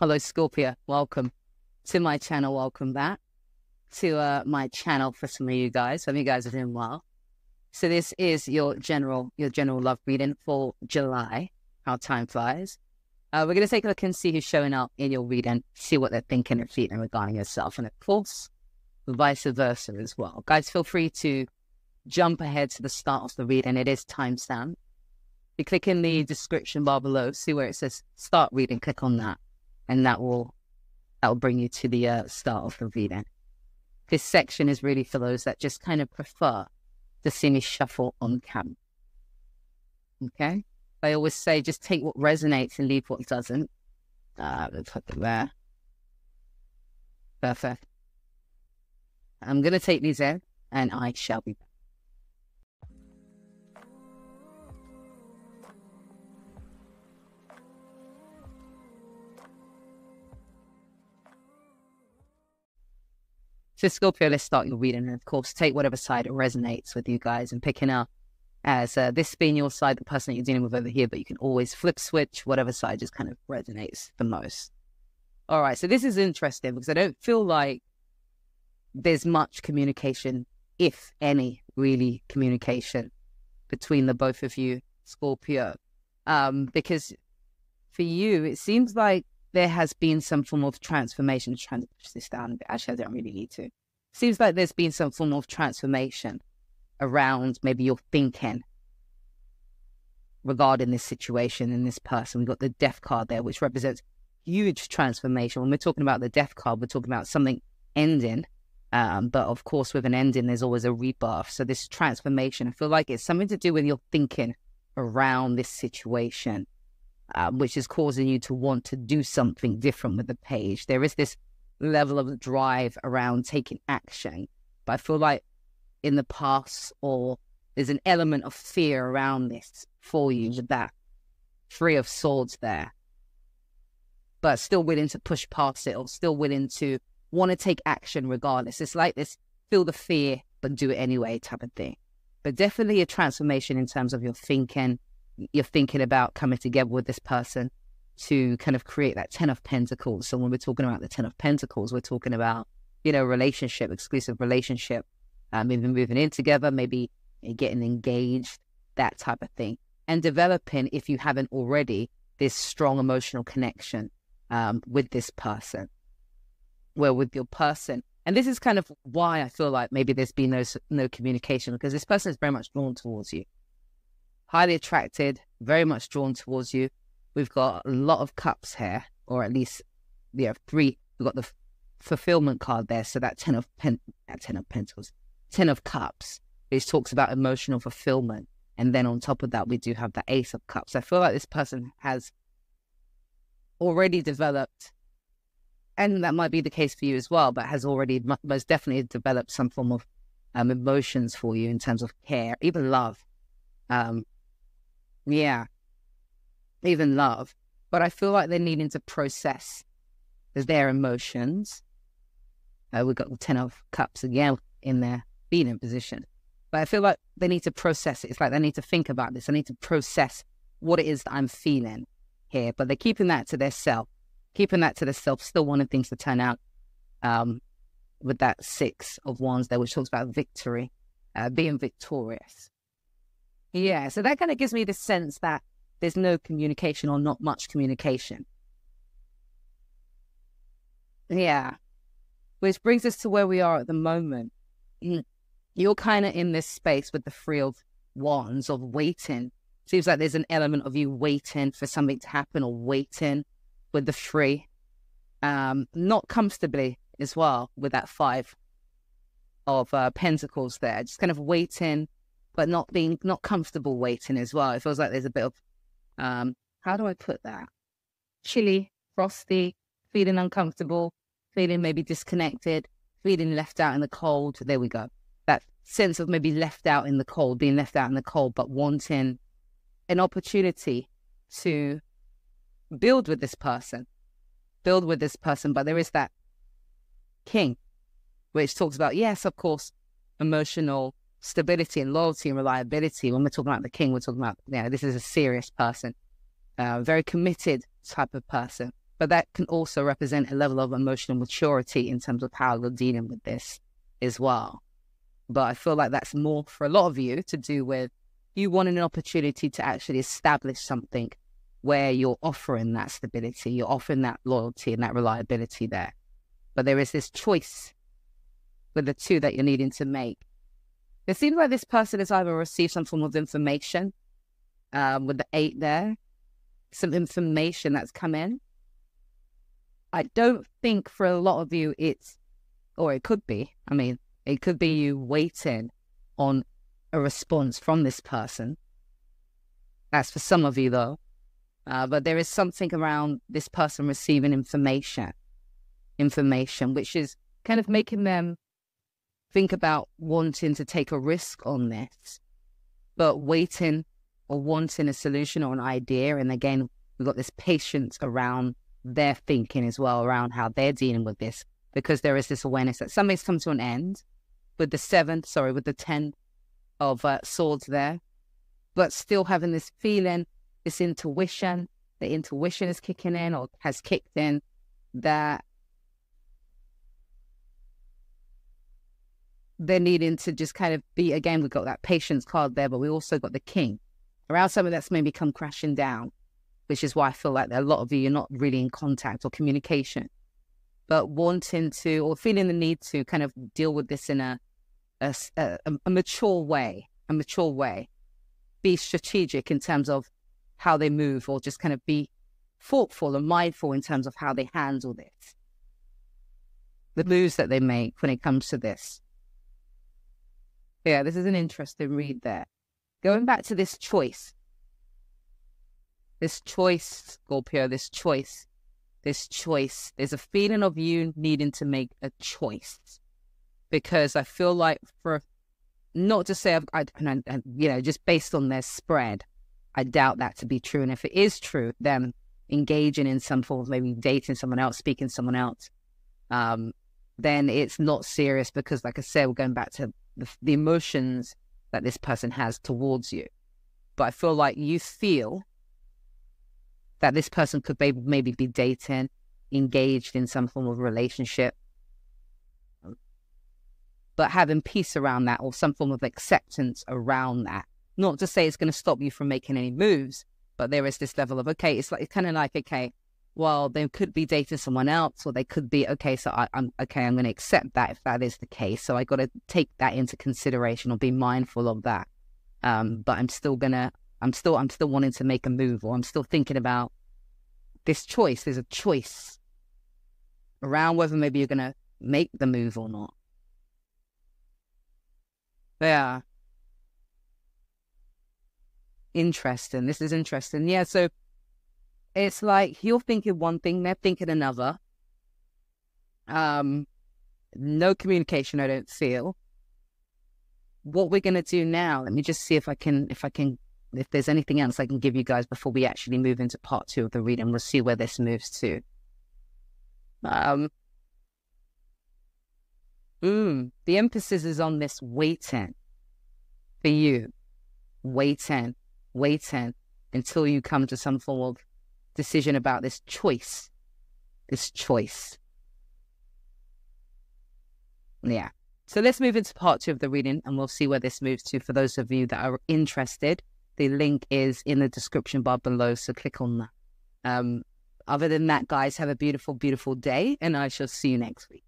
Hello, Scorpio. Welcome to my channel. Welcome back to uh, my channel for some of you guys. Some of you guys are doing well. So this is your general your general love reading for July. How time flies. Uh, we're going to take a look and see who's showing up in your reading, see what they're thinking and feeling regarding yourself, and of course, vice versa as well. Guys, feel free to jump ahead to the start of the reading. It is timestamp. You click in the description bar below, see where it says start reading, click on that, and that will that will bring you to the uh, start of the reading. This section is really for those that just kind of prefer to see me shuffle on camera. Okay? I always say just take what resonates and leave what doesn't. Uh, put them there. Perfect. I'm to take these in and I shall be back. So Scorpio, let's start your reading. And of course, take whatever side resonates with you guys and picking up as uh, this being your side, the person that you're dealing with over here, but you can always flip switch whatever side just kind of resonates the most. All right, so this is interesting because I don't feel like there's much communication, if any, really communication between the both of you, Scorpio. Um, because for you, it seems like there has been some form of transformation. Trying to push this down a bit. Actually, I don't really need to. Seems like there's been some form of transformation around maybe your thinking regarding this situation and this person. We've got the death card there, which represents huge transformation. When we're talking about the death card, we're talking about something ending. Um, but of course, with an ending, there's always a rebirth. So this transformation, I feel like it's something to do with your thinking around this situation, um, which is causing you to want to do something different with the page. There is this level of drive around taking action. But I feel like in the past or there's an element of fear around this for you with that three of swords there but still willing to push past it or still willing to want to take action regardless it's like this feel the fear but do it anyway type of thing but definitely a transformation in terms of your thinking you're thinking about coming together with this person to kind of create that 10 of pentacles so when we're talking about the 10 of pentacles we're talking about you know relationship exclusive relationship uh, maybe moving in together, maybe getting engaged, that type of thing. And developing, if you haven't already, this strong emotional connection um, with this person, well, with your person. And this is kind of why I feel like maybe there's been no, no communication because this person is very much drawn towards you, highly attracted, very much drawn towards you. We've got a lot of cups here, or at least, we have three. We've got the fulfillment card there. So that 10 of, pen, that 10 of pentacles, Ten of Cups, which talks about emotional fulfillment. And then on top of that, we do have the Ace of Cups. I feel like this person has already developed, and that might be the case for you as well, but has already most definitely developed some form of um, emotions for you in terms of care, even love. Um, yeah, even love. But I feel like they're needing to process their emotions. Uh, we've got the Ten of Cups again in there being in position. But I feel like they need to process it. It's like they need to think about this. I need to process what it is that I'm feeling here. But they're keeping that to their self, keeping that to themselves, still wanting things to turn out um, with that six of wands there, which talks about victory, uh, being victorious. Yeah, so that kind of gives me the sense that there's no communication or not much communication. Yeah. Which brings us to where we are at the moment you're kind of in this space with the three of wands of waiting. Seems like there's an element of you waiting for something to happen or waiting with the three. Um, not comfortably as well with that five of uh, pentacles there. Just kind of waiting, but not being not comfortable waiting as well. It feels like there's a bit of um, how do I put that? Chilly, frosty, feeling uncomfortable, feeling maybe disconnected, feeling left out in the cold. There we go that sense of maybe left out in the cold, being left out in the cold, but wanting an opportunity to build with this person, build with this person. But there is that king, which talks about, yes, of course, emotional stability and loyalty and reliability. When we're talking about the king, we're talking about, you know, this is a serious person, uh, very committed type of person. but that can also represent a level of emotional maturity in terms of how you're dealing with this as well. But I feel like that's more for a lot of you to do with you wanting an opportunity to actually establish something where you're offering that stability, you're offering that loyalty and that reliability there. But there is this choice with the two that you're needing to make. It seems like this person has either received some form of information um, with the eight there, some information that's come in. I don't think for a lot of you it's, or it could be, I mean, it could be you waiting on a response from this person. That's for some of you though. Uh, but there is something around this person receiving information, information, which is kind of making them think about wanting to take a risk on this, but waiting or wanting a solution or an idea. And again, we've got this patience around their thinking as well, around how they're dealing with this, because there is this awareness that something's come to an end with the seventh, sorry, with the 10 of uh, swords there, but still having this feeling this intuition, the intuition is kicking in or has kicked in that they're needing to just kind of be again, we've got that patience card there, but we also got the king around something that's maybe come crashing down, which is why I feel like a lot of you are not really in contact or communication, but wanting to or feeling the need to kind of deal with this in a a, a, a mature way, a mature way, be strategic in terms of how they move or just kind of be thoughtful and mindful in terms of how they handle this. The moves that they make when it comes to this. Yeah, this is an interesting read there. Going back to this choice. This choice, Scorpio, this choice, this choice. There's a feeling of you needing to make a choice. Because I feel like for not to say I've, I, I, you know, just based on their spread, I doubt that to be true. And if it is true, then engaging in some form of maybe dating someone else, speaking someone else, um, then it's not serious because, like I said, we're going back to the, the emotions that this person has towards you. But I feel like you feel that this person could maybe, maybe be dating, engaged in some form of relationship, but having peace around that or some form of acceptance around that not to say it's going to stop you from making any moves, but there is this level of okay, it's like it's kind of like okay, well, they could be dating someone else, or they could be okay. So I, am okay. I'm going to accept that if that is the case. So I got to take that into consideration or be mindful of that. Um, but I'm still gonna, I'm still, I'm still wanting to make a move, or I'm still thinking about this choice. There's a choice around whether maybe you're gonna make the move or not. Yeah interesting. This is interesting. Yeah. So it's like you're thinking one thing, they're thinking another. Um, no communication, I don't feel. What we're gonna do now, let me just see if I can if I can if there's anything else I can give you guys before we actually move into part two of the read and We'll see where this moves to. Um mm, the emphasis is on this waiting for you. Waiting waiting until you come to some form of decision about this choice. This choice. Yeah. So let's move into part two of the reading and we'll see where this moves to for those of you that are interested. The link is in the description bar below, so click on that. Um, other than that, guys, have a beautiful, beautiful day, and I shall see you next week.